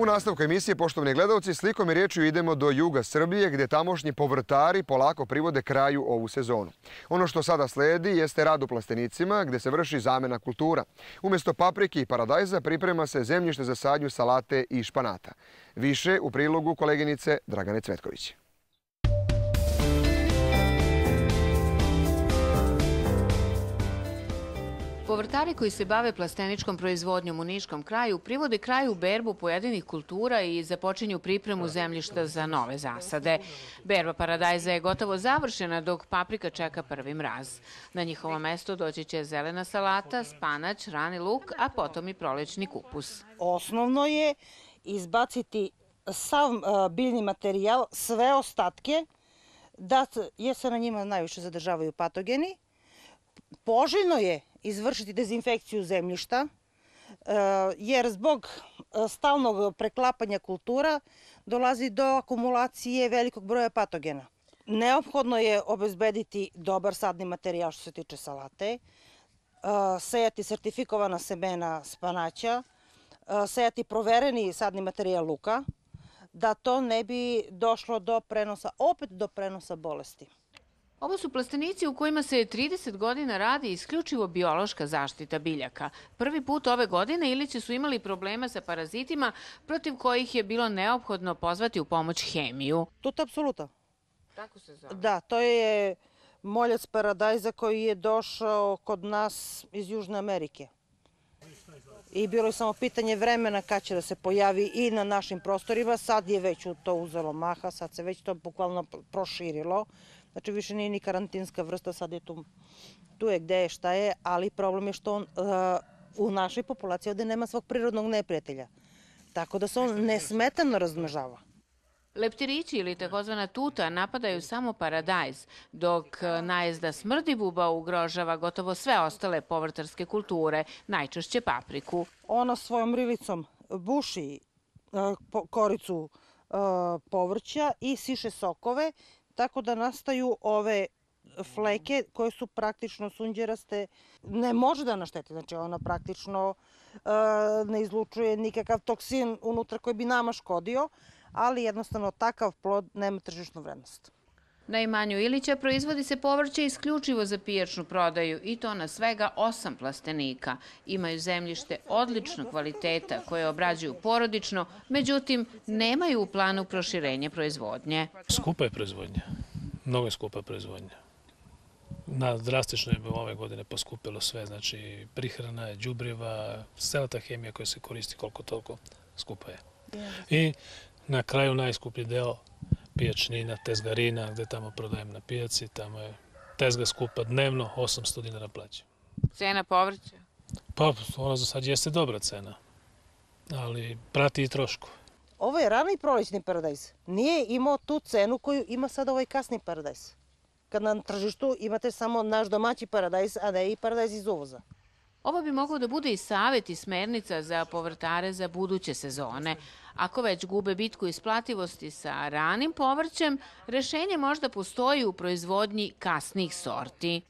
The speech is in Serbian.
U nastavku emisije, poštovni gledalci, slikom i riječju idemo do juga Srbije, gde tamošnji povrtari polako privode kraju ovu sezonu. Ono što sada sledi jeste rad u plastenicima, gde se vrši zamena kultura. Umesto paprike i paradajza priprema se zemljište za sadnju salate i španata. Više u prilogu koleginice Dragane Cvetković. Povrtari koji se bave plasteničkom proizvodnjom u Niškom kraju privode kraju berbu pojedinih kultura i započinju pripremu zemljišta za nove zasade. Berba paradajza je gotovo završena dok paprika čeka prvi mraz. Na njihovo mesto doći će zelena salata, spanać, rani luk, a potom i prolećni kupus. Osnovno je izbaciti sav biljni materijal, sve ostatke, da se na njima najviše zadržavaju patogeni. Poželjno je izvršiti dezinfekciju zemljišta, e, jer zbog e, stalnog preklapanja kultura dolazi do akumulacije velikog broja patogena. Neophodno je obezbediti dobar sadni materijal što se tiče salate, e, sejati sertifikovana semena spanaća, sejati provereni sadni materijal luka, da to ne bi došlo do prenosa, opet do prenosa bolesti. Ovo su plastenici u kojima se 30 godina radi isključivo biološka zaštita biljaka. Prvi put ove godine ilići su imali problema sa parazitima protiv kojih je bilo neophodno pozvati u pomoć hemiju. Tut apsoluta. Tako se zove? Da, to je moljac paradajza koji je došao kod nas iz Južne Amerike. I bilo je samo pitanje vremena kad će da se pojavi i na našim prostorima. Sad je već to uzelo maha, sad se već to bukvalno proširilo. Znači više nije ni karantinska vrsta, sad je tu, tu je gde je, šta je, ali problem je što on uh, u našoj populaciji ovde nema svog prirodnog neprijatelja. Tako da se on nesmetano razmnožava. Leptirići ili takozvana tuta napadaju samo paradajz, dok najezda smrdivuba ugrožava gotovo sve ostale povrtarske kulture, najčešće papriku. Ona svojom rilicom buši uh, koricu povrća i siše sokove tako da nastaju ove fleke koje su praktično sunđeraste, ne može da našteti, znači ona praktično e, ne izlučuje nikakav toksin unutra koji bi nama škodio, ali jednostavno takav plod nema tržišnu vrednost. Na imanju Ilića proizvodi se povrće isključivo za pijačnu prodaju i to na svega osam plastenika. Imaju zemljište odličnog kvaliteta koje obrađuju porodično, međutim nemaju u planu proširenje proizvodnje. Skupa je proizvodnja. Mnogo je skupa proizvodnja. Na, drastično je ove godine poskupilo sve, znači prihrana džubriva, cela ta hemija koja se koristi koliko toliko skupa je. I na kraju najskuplji deo pijačnina, tezgarina, gde tamo prodajem na pijaci, tamo je tezga skupa dnevno, 800 dinara plaća. Cena povrća? Pa, ona za sad jeste dobra cena, ali prati i trošku. Ovo je rani prolećni paradajz. Nije imao tu cenu koju ima sad ovaj kasni paradajz. Kad na tržištu imate samo naš domaći paradajz, a ne i paradajz iz uvoza. Ovo bi moglo da bude i savjet i smernica za povrtare za buduće sezone. Ako već gube bitku isplativosti sa ranim povrćem, rešenje možda postoji u proizvodnji kasnih sorti.